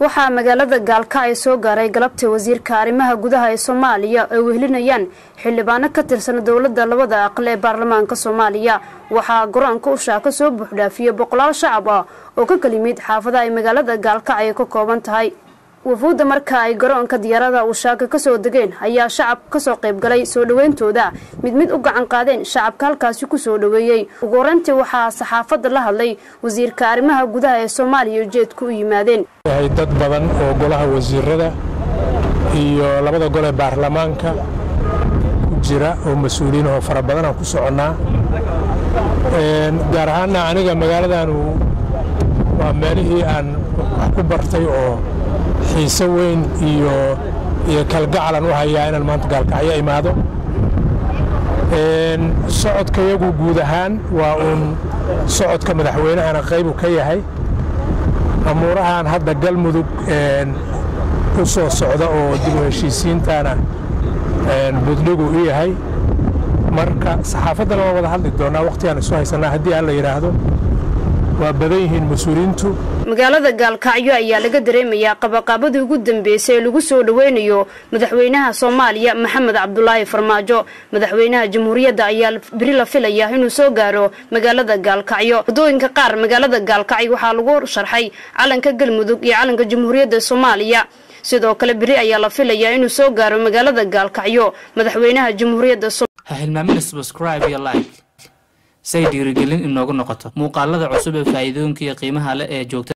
waxaa magaalada gaalkacyo soo gaaray galabta wasiirka arrimaha gudaha ee soomaaliya ay wehelinayaan xildhibaano ka tirsan dowladda labada aqal ee baarlamaanka soomaaliya. Waxaa go'aanka ushaa ka soo buuxdhaafiyey boqolaal shacab ah oo ka kalimid xaafadaha ay magaalada gaalkacyo ka kooban tahay wafuudda marka ay garoonka diyaarada ushaaka ka soo degeen ayaa shacabka ka soo qaybgalay soo dhaweyntooda. Mid mid u gacan qaadeen shacabka halkaasi ku soo dhaweeyey. Ugu horeyntii waxaa saxaafadda la hadlay wasiirka arrimaha gudaha ee soomaaliya ujeedku u yimaadeen. Dad badan oo golaha wasiirada iyo labada gol ee baarlamaanka ku jira oo mas'uuliyiin oo fara badanaan ku soconnaa. Gaar ahaanna aniga magaaladanu waa meelihii aan wax ku bartay oo xiise weyn iyo iyo kalgacalan u hayaa inaan maanta gaalkacyo imaado. Socodkayagu guud ahaan waa uun socodka madaxweynahana qaybu ka yahay. Amuurahan hadda galmudug u soo socda oo dib u heshiisiintana budligu u yahay. Marka saxaafaddana waan wada hadli doonnaa wakhtigaan isu haysanaa haddii aan la yidhaahdo waa badan yihiin mas'uuliyiintu. Magaalada gaalkacyo ayaa laga dareemayaa qabaqaabadii ugu dambeysay ee lagu soo dhaweynayo madaxweynaha soomaaliya maxamed cabdulaahi farmaajo. Madaxweynaha jamhuuriyadda ayaa beri la filayaa inuu soo gaaro magaalada gaalkacyo. Waddooyinka qaar magaalada gaalkacyo waxaa lagu sharxay calanka galmudug iyo calanka jamhuuriyadda soomaaliya. Sidoo kale beri ayaa la filayaa inuu soo gaaro magaalada gaalkacyo. Madaxweynaha jamhuuriyadda say dhiirigelin inoogu noqoto. Muuqaalada cusub ee faa'iidooyinka iyo qiimaha leh ee joogta